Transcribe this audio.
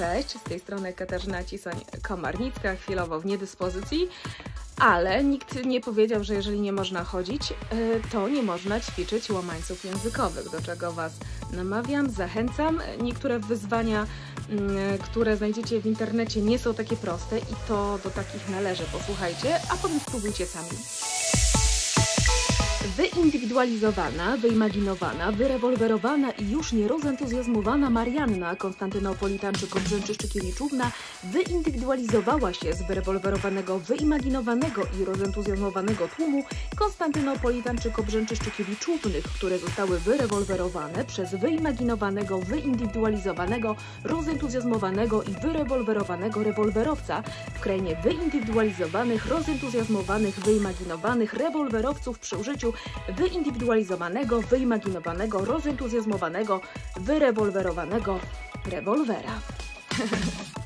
Cześć, z tej strony Katarzyna Cisoń-Komarnicka, chwilowo w niedyspozycji, ale nikt nie powiedział, że jeżeli nie można chodzić, e, to nie można ćwiczyć łamańców językowych, do czego Was namawiam, zachęcam. Niektóre wyzwania, mm, które znajdziecie w internecie nie są takie proste i to do takich należy, posłuchajcie, a potem spróbujcie sami. Wyindywidualizowana, wyimaginowana, wyrewolwerowana i już nie rozentuzjazmowana Marianna Konstantynopolitanczyk-Brzęczyszczykiewiczówna wyindywidualizowała się z wyrewolwerowanego, wyimaginowanego i rozentuzjazmowanego tłumu Konstantynopolitanczyk-Brzęczyszczykiewiczównych, które zostały wyrewolwerowane przez wyimaginowanego, wyindywidualizowanego, rozentuzjazmowanego i wyrewolwerowanego rewolwerowca w krainie wyindywidualizowanych, rozentuzjazmowanych, wyimaginowanych rewolwerowców przy użyciu wyindywidualizowanego, wyimaginowanego, rozentuzjazmowanego, wyrewolwerowanego rewolwera.